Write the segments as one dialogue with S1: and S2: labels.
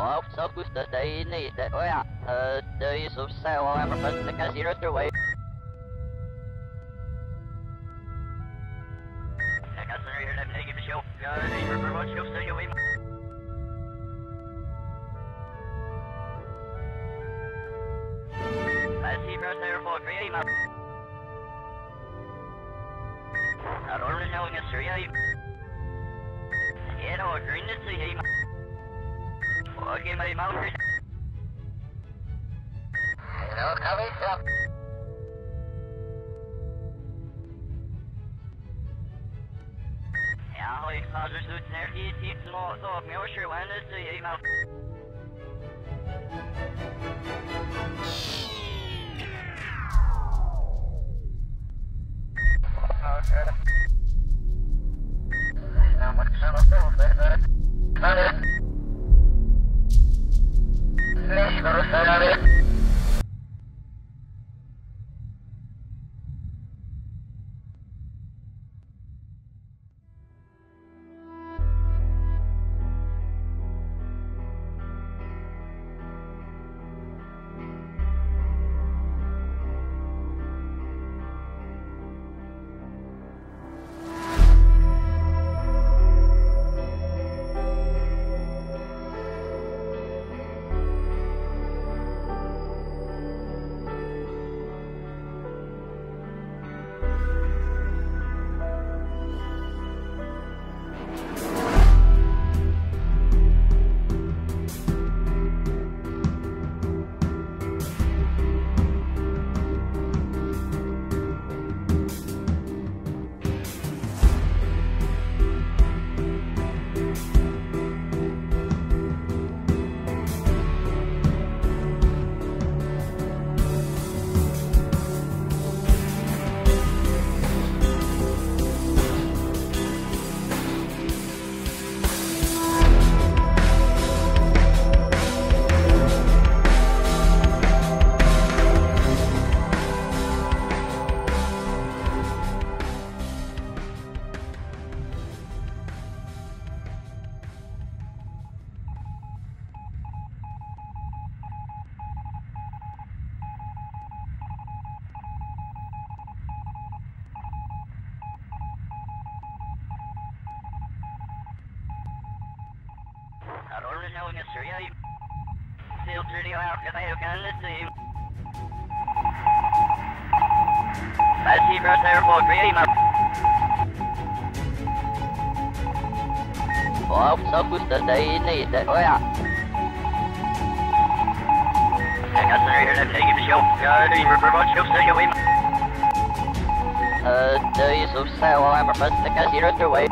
S1: Well, so gusto dahil ni da o ya, uh, dahil so sa o am pas na ka zero through way. Naka sa rin na take the show. Ya, ni remote show sa yo way. Así bro sa air for create ma. Aron na nga nga sir ya. Yan o, green na sa iya. Okay, may mountain. Hello, coming up. Ja, ik ga dus nergens iets nog zo op mijn oor, wanneer ze je iemand. Nou, maar Aurora no nga sir ya. Filter niyo out ka tayo kan na sim. Pasi bro sa airport create ma. Wow, so gusto dahil ni da o ya. Naka sa rin na take the show. Ya, di remote show sa yo ma. Uh, dahil so sa o am pas na ka zero through way.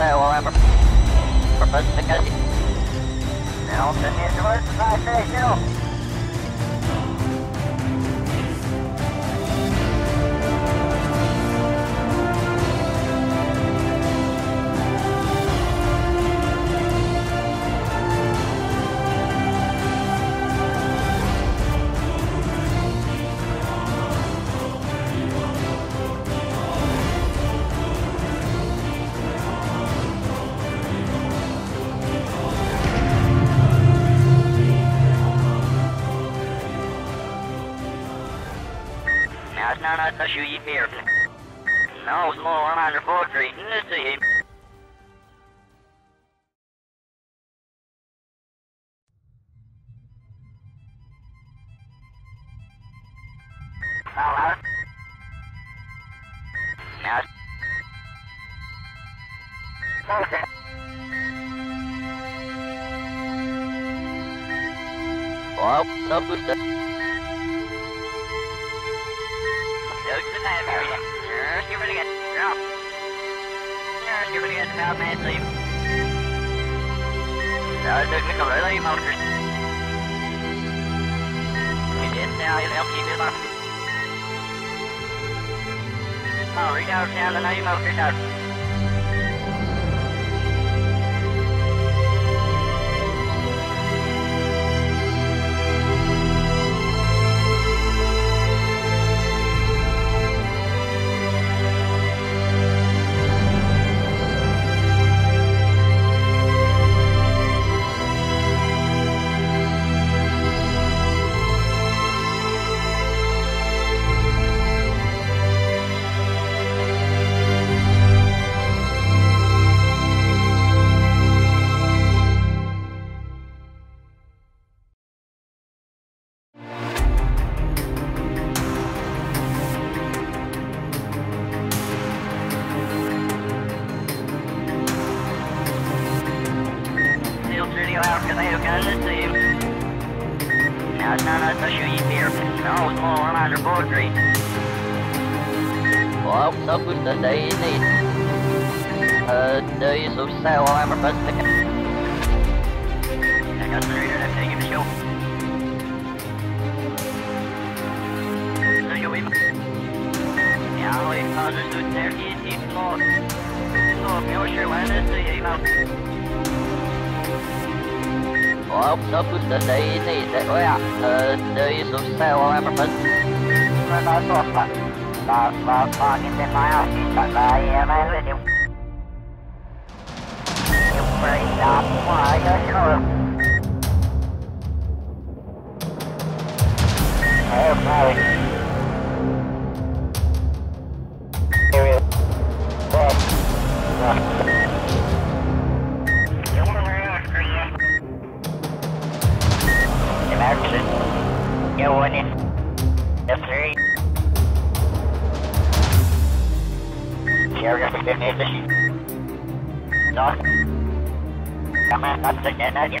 S1: Dahil so sa o am pas na ka Now, the indoors, I shoot you. No, it's more on your poetry. Let's. Hello? Yes. Okay. Well, who's the... The name area? Yes, you're gonna get... No. Yes, you're gonna get about man sleep. No, they're gonna go really motors. You didn't now, keep it up. Oh, read out down the name of yourself. Got. Now it's not us to shoot you here. No, it's more under poetry. Well, så första dig ni. Uh, det är ju så så vad jag först fick. Jag kan säga det efter ingen show. Jag vill. Ja, och jag har just ut där i i flåt. Så jag kör vad det säger i mount. của ông sớm quyết định đấy thì sẽ nói à ờ, đi xuống xe của em mình. Nó nói có và và và và cái xe máy à tại tại em ấy là điều điều mình đã ngoài giới thôi em ơi. Yeah. It. The three. Here is the finish. No. Come on, not the energy.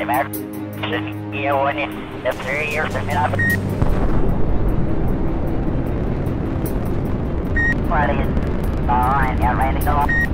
S1: Imagine. You win it. The three years of it. What is? Alright, get ready to go.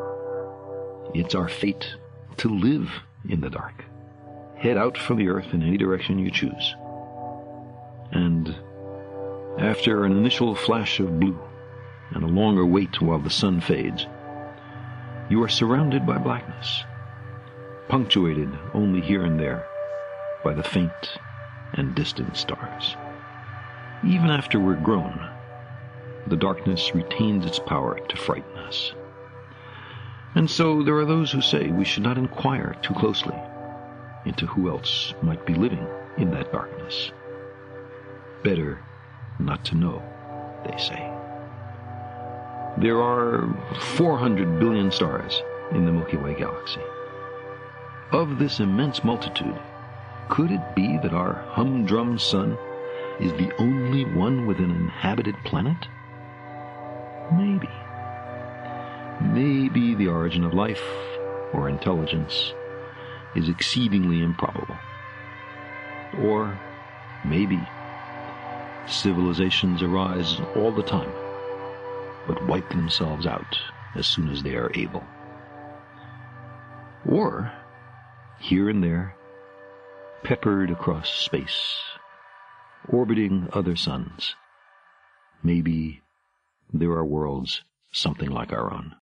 S2: it's our fate to live in the dark. Head out from the earth in any direction you choose. And after an initial flash of blue and a longer wait while the sun fades, you are surrounded by blackness, punctuated only here and there by the faint and distant stars. Even after we're grown, the darkness retains its power to frighten us. And so there are those who say we should not inquire too closely into who else might be living in that darkness. Better not to know, they say. There are 400 billion stars in the Milky Way galaxy. Of this immense multitude, could it be that our humdrum sun is the only one with an inhabited planet? Maybe. Maybe the origin of life or intelligence is exceedingly improbable. Or maybe civilizations arise all the time, but wipe themselves out as soon as they are able. Or, here and there, peppered across space, orbiting other suns, maybe there are worlds something like our own.